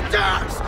traitors!